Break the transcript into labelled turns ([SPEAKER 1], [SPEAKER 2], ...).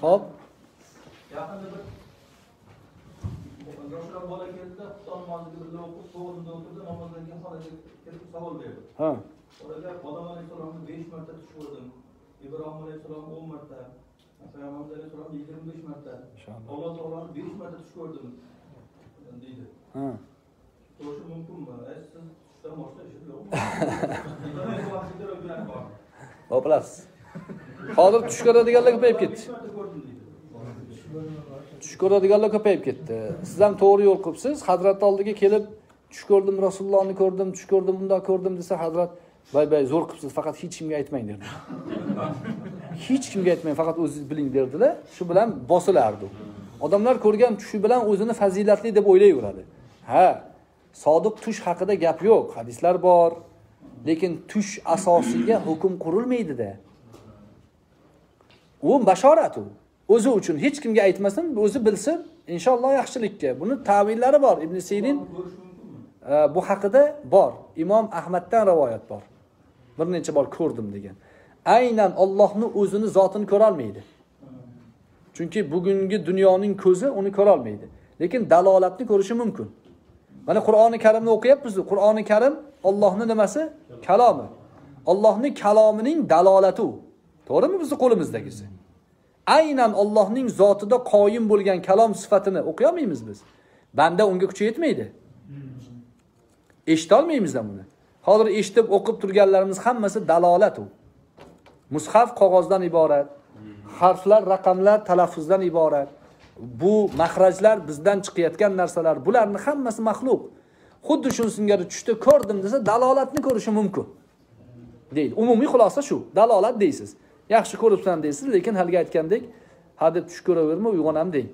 [SPEAKER 1] Xo'p.
[SPEAKER 2] yaqinda bir yoshlar bola keldida xufton namoziga birga o'qib to'g'risida o'tirdi namozdan keyin xonaga kirib savol berdi
[SPEAKER 1] Ha.
[SPEAKER 2] Oraga odam alayhissalomni besh marta tush ko'rdim ibrohim alayhissalom o'n marta payg'ambarimiz alayhissalom yigirma besh marta
[SPEAKER 1] Inshaalloh.
[SPEAKER 2] alloh taoloni besh marta tush ko'rdim deydi
[SPEAKER 1] Ha.
[SPEAKER 2] ko'rishi mumkinmi siz tushdan boshqa.
[SPEAKER 1] Hozir tush ko'radiganlar ko'payib ketdi. tush ko'radiganlar ko'payib ketdi. Siz ham to'g'ri yo'l qilibsiz. Hazrat oldiga kelib tush ko'rdim rasulullohni ko'rdim tush ko'rdim bundoq ko'rdim desa hazrat bay bay zo'r qilibsiz faqat hech kimga aytmang derdi. Hech kimga aytmang faqat o'zingiz biling derdilar. Shu bilan bosilardi. Odamlar ko'rgan tushi bilan o'zini fazilatli deb o'ylayveradi. Ha sodiq tush haqida gap yo'q hadislar bor. Lekin tush asosiga hukm qurilmaydida. U bashorat u. O'zi uchun hech kimga aytmasin o'zi bilsin. Inshaalloh yaxshilikka. Buni tavillari bor ibn sirin. E, bu haqida bor. Imom ahmaddan rivoyat bor. Bir necha bor ko'rdim degan. Aynan ollohni o'zini zotini ko'rolmaydi. Chunki bugungi dunyoning ko'zi uni ko'rolmaydi. Lekin dalolatni ko'rishi mumkin. Mana qur'oni karimni o'qiyapmiz qur'oni karim ollohni nimasi? Kalomi. Ollohni kalomining dalolati u. To'g'rimi bizni qo'limizdagisi aynan ollohning zotida qoyim bo'lgan kalom sifatini o'qiyolmaymiz biz. Banda unga kuchi yetmaydi. Eshitolmaymiz ham uni hozir eshitib o'qib turganlarimiz hammasi dalolat u. Mushaf qog'ozdan iborat harflar raqamlar talaffuzdan iborat. Bu mahrajlar bizdan chiqayotgan narsalar bularni hammasi maxluq. Xuddi shuni singari tushda ko'rdim desa dalolatni ko'rishi mumkin. Deydi. Umumiy xulosa shu. Dalolat deysiz. Yaxshi ko'ribsan deysiz lekin haligi aytgandek ha deb tush ko'raverma uyg'onam deng.